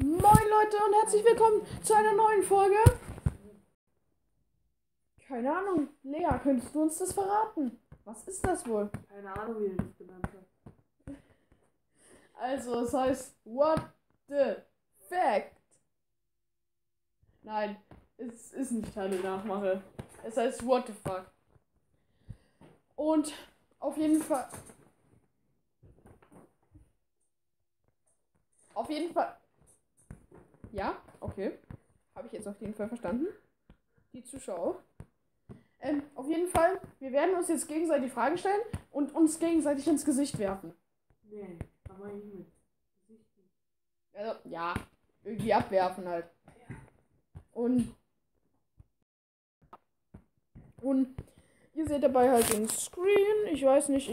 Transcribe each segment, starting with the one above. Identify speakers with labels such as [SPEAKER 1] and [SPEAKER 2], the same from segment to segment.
[SPEAKER 1] Moin Leute und herzlich willkommen zu einer neuen Folge. Keine Ahnung, Lea, könntest du uns das verraten? Was ist das wohl?
[SPEAKER 2] Keine Ahnung, wie du das genannt hast.
[SPEAKER 1] Also, es heißt What the Fact. Nein, es ist nicht Teile Nachmache. Es heißt What the Fuck. Und auf jeden Fall. Auf jeden Fall. Ja, okay. Habe ich jetzt auf jeden Fall verstanden. Die Zuschauer. Ähm, auf jeden Fall, wir werden uns jetzt gegenseitig Fragen stellen und uns gegenseitig ins Gesicht werfen.
[SPEAKER 2] Nee, aber ich mit. Gesicht nicht.
[SPEAKER 1] Also, ja, irgendwie abwerfen halt. Und. Und ihr seht dabei halt den Screen. Ich weiß nicht,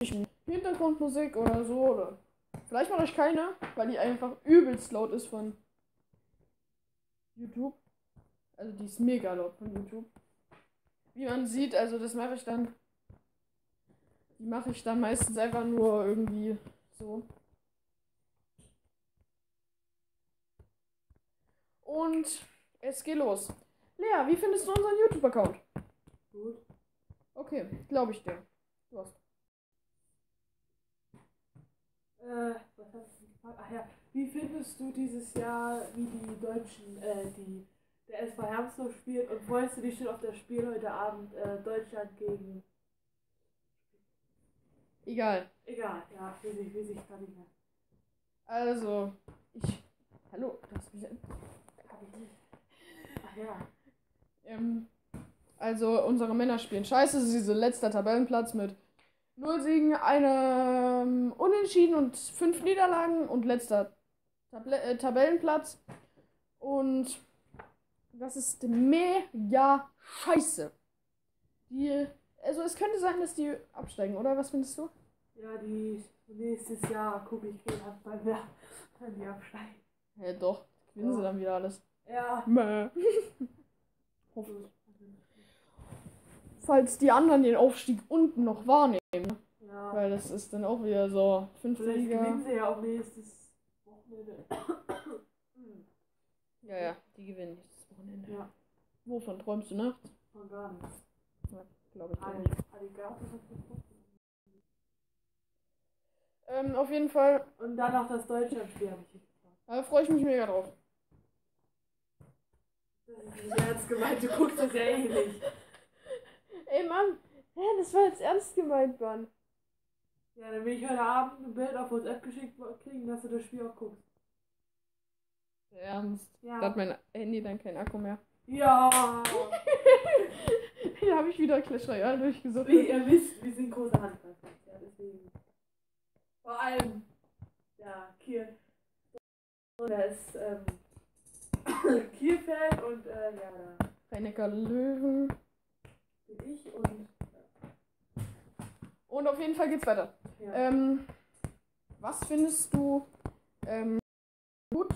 [SPEAKER 1] ich Hintergrundmusik oder so. Oder vielleicht mache ich keine, weil die einfach übelst laut ist von YouTube. Also die ist mega laut von YouTube. Wie man sieht, also das mache ich dann. Die mache ich dann meistens einfach nur irgendwie so. Und es geht los. Lea, wie findest du unseren YouTube-Account?
[SPEAKER 2] Gut.
[SPEAKER 1] Okay, glaube ich dir. Du hast.
[SPEAKER 2] Äh, was hast du? Ach ja, wie findest du dieses Jahr, wie die Deutschen, äh, die, der SV Hermsdorf spielt und freust du dich schon auf das Spiel heute Abend, äh, Deutschland gegen,
[SPEAKER 1] Egal.
[SPEAKER 2] egal, ja, weiß ich, weiß ich gar nicht mehr.
[SPEAKER 1] Also, ich. Hallo, du hast mich. Hab ich nicht.
[SPEAKER 2] Ach ja,
[SPEAKER 1] Ähm, also, unsere Männer spielen scheiße. Sie sind letzter Tabellenplatz mit 0 Siegen, einem Unentschieden und 5 Niederlagen und letzter Table äh, Tabellenplatz. Und das ist mega scheiße. Die. Also, es könnte sein, dass die absteigen, oder? Was findest du?
[SPEAKER 2] ja, die, nächstes Jahr gucke ich kein Handball mehr, wenn die absteigen.
[SPEAKER 1] Ja, doch. Gewinnen sie
[SPEAKER 2] Ja.
[SPEAKER 1] dann wieder alles.
[SPEAKER 2] Ja.
[SPEAKER 1] Mäh. Hoffentlich. Falls die anderen den Aufstieg unten noch wahrnehmen. ne?
[SPEAKER 2] Ja.
[SPEAKER 1] Weil das ist dann auch wieder so
[SPEAKER 2] Vielleicht
[SPEAKER 1] Liga.
[SPEAKER 2] gewinnen sie ja auch nächstes Wochenende. Hm,
[SPEAKER 1] Ja, ja, die gewinnen nächstes Wochenende.
[SPEAKER 2] ja,
[SPEAKER 1] Wovon träumst du nachts?
[SPEAKER 2] von gar nichts.
[SPEAKER 1] Glaube ich.
[SPEAKER 2] Alli-
[SPEAKER 1] nicht. Ähm, auf jeden Fall
[SPEAKER 2] Und dann noch das Deutschlandspiel habe ich gefragt.
[SPEAKER 1] da freue ich mich mega drauf.
[SPEAKER 2] Das ist nicht ernst gemeint, du guckst das ja eh nicht.
[SPEAKER 1] Ey Mann, hä, das war jetzt ernst gemeint, Mann.
[SPEAKER 2] Ja, dann will ich heute Abend ein Bild auf WhatsApp geschickt kriegen, dass du das Spiel auch guckst.
[SPEAKER 1] Ernst.
[SPEAKER 2] Ja.
[SPEAKER 1] Da hat mein Handy dann keinen Akku mehr.
[SPEAKER 2] Ja.
[SPEAKER 1] Hier habe ich wieder Clash Royale durchgesucht.
[SPEAKER 2] Wie ihr wisst, wir sind große Handballfans. Ja, deswegen. Vor allem, ja, Kiel. Der ist ähm, Kiel-Fan und äh, ja, da
[SPEAKER 1] Rhein-Neckar Löwen.
[SPEAKER 2] Ich und
[SPEAKER 1] Und auf jeden Fall geht's weiter.
[SPEAKER 2] ja.
[SPEAKER 1] Ähm, was findest du ähm, gut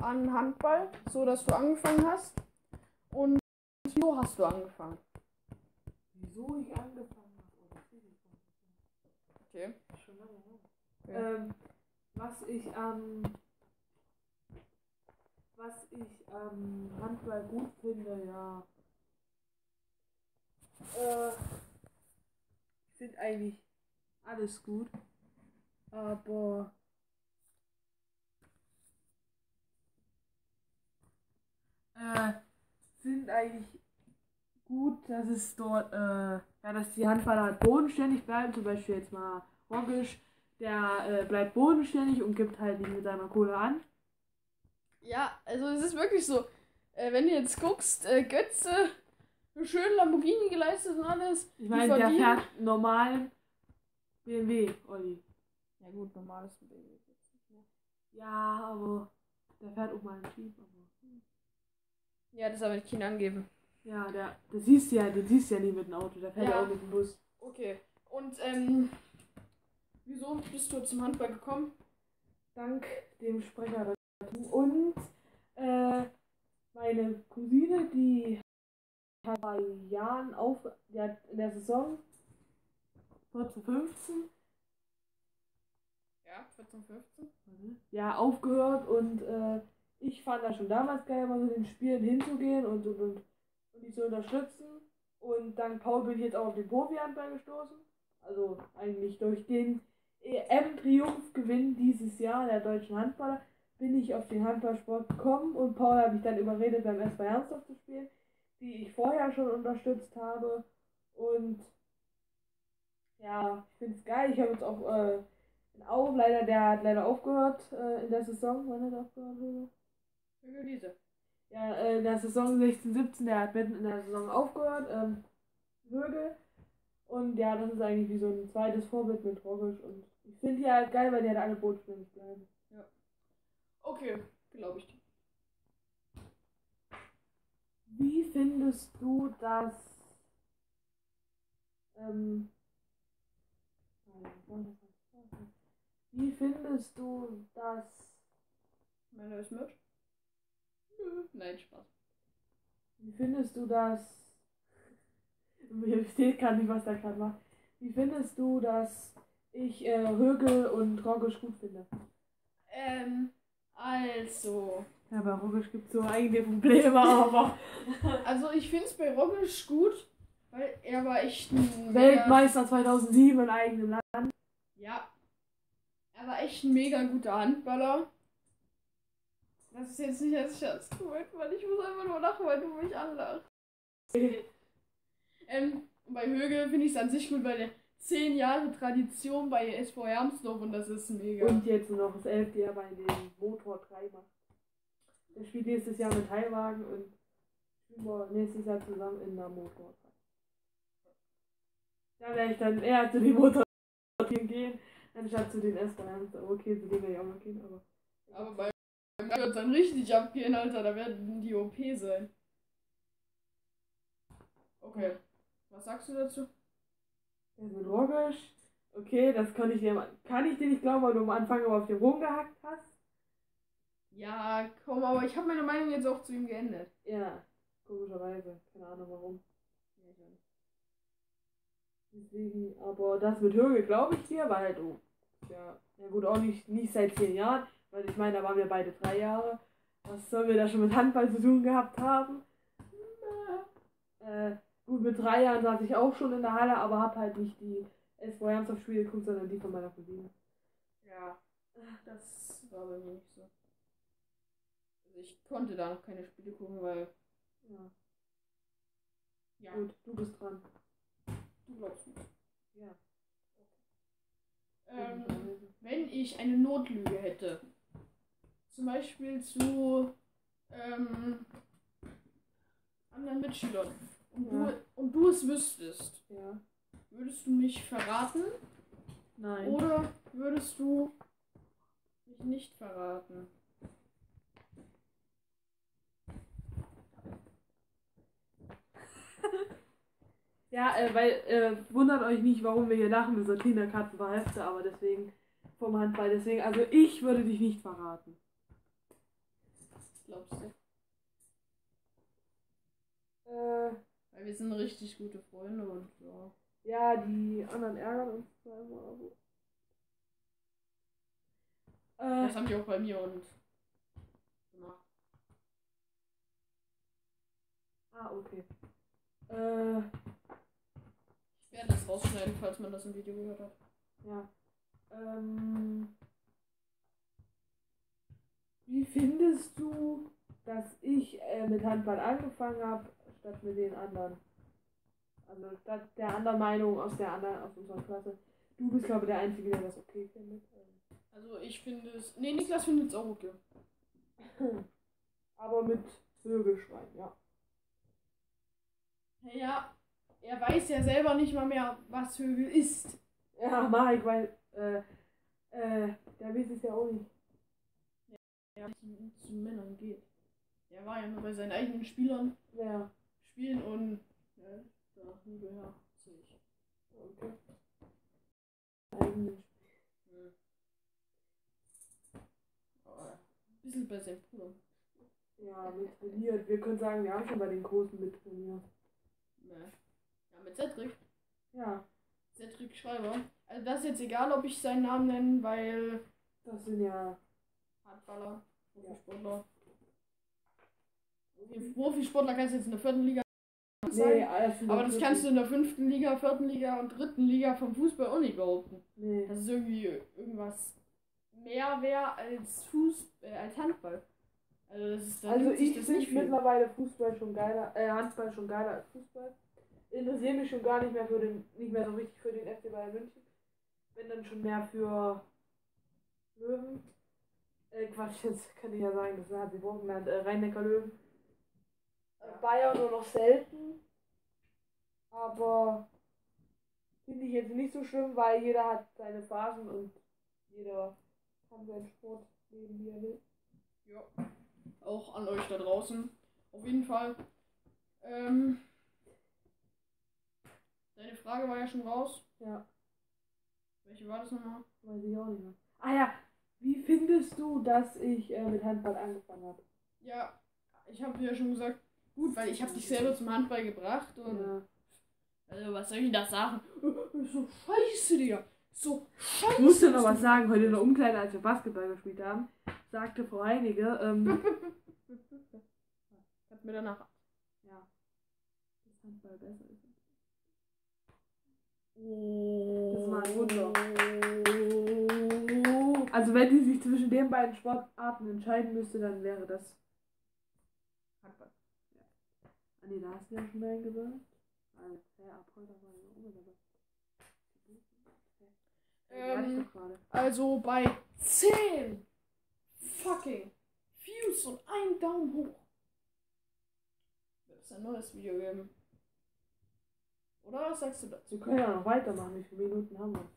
[SPEAKER 1] an Handball, so dass du angefangen hast? Und wieso hast du angefangen?
[SPEAKER 2] Wieso ich angefangen habe? Oh.
[SPEAKER 1] Okay.
[SPEAKER 2] Schon lange.
[SPEAKER 1] Ja.
[SPEAKER 2] Ähm, was ich am was ich am Handball gut finde, ja. Äh, finde eigentlich alles gut. Aber äh, sind eigentlich gut, dass es dort, äh, ja, dass die Handballer halt bodenständig bleiben, zum Beispiel jetzt mal Rogisch, der äh, bleibt bodenständig und gibt halt nicht mit seiner Kohle an.
[SPEAKER 1] Ja, also es ist wirklich so, äh, wenn du jetzt guckst, äh, Götze, schön Lamborghini geleistet und alles.
[SPEAKER 2] Ich meine, der fährt normalen BMW, Olli.
[SPEAKER 1] Ja gut, normales Baby.
[SPEAKER 2] Ja, aber der fährt auch mal einen Jeep. Aber,
[SPEAKER 1] Ja, das habe ich Kind angeben.
[SPEAKER 2] ja, der, das siehst du ja, den siehst du ja nie mit dem Auto, der fährt ja,
[SPEAKER 1] Ja.
[SPEAKER 2] auch mit dem Bus.
[SPEAKER 1] Okay. Und ähm, wieso bist du zum Handball gekommen?
[SPEAKER 2] Dank dem Sprecher und äh, meine Cousine, die hat bei Jahren auf, hat in der Saison 14, 15
[SPEAKER 1] Ja, 14, 15.
[SPEAKER 2] ja, aufgehört und äh, ich fand das schon damals geil, mal so den Spielen hinzugehen und, und, und, und die zu unterstützen. Und dank Paul bin ich jetzt auch auf den Profi-Handball gestoßen. Also eigentlich durch den EM-Triumphgewinn dieses Jahr der deutschen Handballer bin ich auf den Handballsport gekommen und Paul hat mich dann überredet, beim SV Hermsdorf zu spielen, die ich vorher schon unterstützt habe. Und ja, ich finde es geil. Ich habe jetzt auch äh, in Aue, leider, der hat leider aufgehört äh, in der Saison. Wann hat er aufgehört?
[SPEAKER 1] Hügel diese.
[SPEAKER 2] Ja, äh, in der Saison 16, 17, der hat mitten in der Saison aufgehört. Ähm, Högel. Und ja, das ist eigentlich wie so ein zweites Vorbild mit Rogisch. Und ich finde die halt geil, weil die halt alle bodenständig bleiben.
[SPEAKER 1] Okay, glaube ich. dir.
[SPEAKER 2] Wie findest du das? Ähm, wie findest du das?
[SPEAKER 1] Meine ist mit? Nö. Nein, Spaß.
[SPEAKER 2] Wie findest du das? Mir steht gerade nicht, was da gerade macht. Wie findest du, dass ich äh, Högel und Rogisch gut finde?
[SPEAKER 1] Ähm, also.
[SPEAKER 2] Ja, bei Rogisch gibt es so eigene Probleme, aber
[SPEAKER 1] Also ich finde es bei Rogisch gut, weil er war echt ein
[SPEAKER 2] Weltmeister 2007 in eigenem Land.
[SPEAKER 1] Ja. Er war echt ein mega guter Handballer. Das ist jetzt nicht als Scherz gemeint, weil ich muss einfach nur lachen, weil du mich anlachst. Ähm, bei Högel finde ich es an sich gut, weil der 10 Jahre Tradition bei SV Hermsdorf und das ist mega.
[SPEAKER 2] Und jetzt noch das elfte Jahr bei dem Motor 3 macht. Der spielt nächstes Jahr mit Heilwagen und wir nächstes Jahr zusammen in der Motor 3. Da werde ich dann eher zu den Motor gehen, anstatt zu den Hermsdorf. Okay, zu denen werde ich auch mal gehen, aber.
[SPEAKER 1] Aber bei mir wird dann richtig abgehen, Alter. Da werden die OP sein. Okay. Was sagst du dazu?
[SPEAKER 2] Mit Rogisch. Okay, das kann ich dir, kann ich dir nicht glauben, weil du am Anfang aber auf den rumgehackt hast.
[SPEAKER 1] Ja, komm, aber ich habe meine Meinung jetzt auch zu ihm geändert.
[SPEAKER 2] Ja, komischerweise. Keine Ahnung warum. Deswegen, aber das mit Höge glaube ich dir, weil du, ja, ja gut, auch nicht, nicht seit zehn Jahren, weil ich meine, da waren wir beide drei Jahre. Was sollen wir da schon mit Handball zu tun gehabt haben? Äh, gut, mit drei Jahren saß ich auch schon in der Halle, aber hab halt nicht die SV Hermsdorf Spiele geguckt, sondern die von meiner Cousine.
[SPEAKER 1] Ja, das war bei mir nicht so. Ich konnte da noch keine Spiele gucken, weil.
[SPEAKER 2] Ja,
[SPEAKER 1] Ja,
[SPEAKER 2] gut, du bist dran.
[SPEAKER 1] du glaubst nicht.
[SPEAKER 2] Ja.
[SPEAKER 1] Ähm, wenn ich eine Notlüge hätte, zum Beispiel zu ähm, anderen Mitschülern, und,
[SPEAKER 2] Ja.
[SPEAKER 1] du, und du es wüsstest,
[SPEAKER 2] Ja.
[SPEAKER 1] würdest du mich verraten
[SPEAKER 2] Nein.
[SPEAKER 1] oder würdest du mich nicht verraten?
[SPEAKER 2] Ja, äh, weil, äh, wundert euch nicht, warum wir hier lachen, wir sind Kinderkatzen bei Hefte, aber deswegen vom Handball, deswegen, also ich würde dich nicht verraten.
[SPEAKER 1] Glaubst du?
[SPEAKER 2] Äh,
[SPEAKER 1] Weil wir sind richtig gute Freunde und ja.
[SPEAKER 2] ja, die anderen ärgern uns immer, aber. Äh,
[SPEAKER 1] Das haben die auch bei mir und gemacht.
[SPEAKER 2] ah, okay. Äh,
[SPEAKER 1] Ich werde das rausschneiden, falls man das im Video gehört hat.
[SPEAKER 2] ja. Ähm, wie findest du, dass ich äh, mit Handball angefangen habe, statt mit den anderen? Also statt der anderen Meinung aus der anderen, aus unserer Klasse. Du bist, glaube ich, der Einzige, der das okay findet.
[SPEAKER 1] Also ich finde es. Nee, Niklas findet es auch okay.
[SPEAKER 2] Aber mit Högeschwein, ja.
[SPEAKER 1] Ja, er weiß ja selber nicht mal mehr, was Högel ist.
[SPEAKER 2] Ja, Marek, weil, äh, äh, der weiß es ja auch nicht.
[SPEAKER 1] Ja, zu, zu Männern geht. Er war ja nur bei seinen eigenen Spielern
[SPEAKER 2] Ja,
[SPEAKER 1] spielen und ja, da hierher sehe ich.
[SPEAKER 2] okay. Eigenen
[SPEAKER 1] Hm. Ein bisschen bei seinem Bruder.
[SPEAKER 2] Ja, mit trainiert. Wir können sagen, wir haben schon bei den Großen mit trainiert.
[SPEAKER 1] Nee. Ja, mit Cedric.
[SPEAKER 2] Ja.
[SPEAKER 1] Cedric Schreiber. Also das ist jetzt egal, ob ich seinen Namen nenne, weil
[SPEAKER 2] Das sind ja.
[SPEAKER 1] Handballer, Profisportler. Profisportler kannst du jetzt in der vierten Liga
[SPEAKER 2] Nee,
[SPEAKER 1] sagen.
[SPEAKER 2] alles
[SPEAKER 1] Aber das kannst du in der fünften Liga, vierten Liga und dritten Liga vom Fußball auch nicht behaupten.
[SPEAKER 2] Nee.
[SPEAKER 1] Das ist irgendwie irgendwas mehr wäre als Fuß, äh, als Handball. Also das ist
[SPEAKER 2] Also ich finde mittlerweile Fußball schon geiler, äh, Handball schon geiler als Fußball. Interessiere mich schon gar nicht mehr für den, nicht mehr so richtig für den FC Bayern München. Wenn dann schon mehr für Löwen. Äh, Quatsch, jetzt kann ich ja sagen, das hat sie Burgenland, äh, Rhein-Neckar Löwen. Äh, Bayern nur noch selten. Aber finde ich jetzt nicht so schlimm, weil jeder hat seine Phasen und jeder kann seinen Sport leben, wie er will.
[SPEAKER 1] Ja. Auch an euch da draußen. Auf jeden Fall. Ähm, deine Frage war ja schon raus.
[SPEAKER 2] Ja.
[SPEAKER 1] Welche war das nochmal?
[SPEAKER 2] Weiß ich auch nicht mehr. Ah ja, wie findest du, dass ich äh, mit Handball angefangen habe?
[SPEAKER 1] Ja, ich habe dir ja schon gesagt, gut, weil ich habe dich selber zum Handball gebracht und
[SPEAKER 2] Ja.
[SPEAKER 1] also was soll ich denn da sagen? So scheiße, Digga. So scheiße.
[SPEAKER 2] Ich muss dir noch was sagen, heute in der Umkleide, als wir Basketball gespielt haben, sagte Frau Heinige, ähm,
[SPEAKER 1] Hat mir danach.
[SPEAKER 2] ja, dass Handball besser ist.
[SPEAKER 1] Das
[SPEAKER 2] war ein Wunder. Also wenn sie sich zwischen den beiden Sportarten entscheiden müsste, dann wäre das
[SPEAKER 1] Handball.
[SPEAKER 2] Ah nee, da hast du ja schon mal gesagt. Also, ja, ab heute war dabei. Ja,
[SPEAKER 1] Ähm. Also bei 10 fucking Views und ein Daumen hoch wird es ein neues Video geben. Oder was sagst du dazu?
[SPEAKER 2] Wir können ja noch weitermachen. Wie viele Minuten haben wir?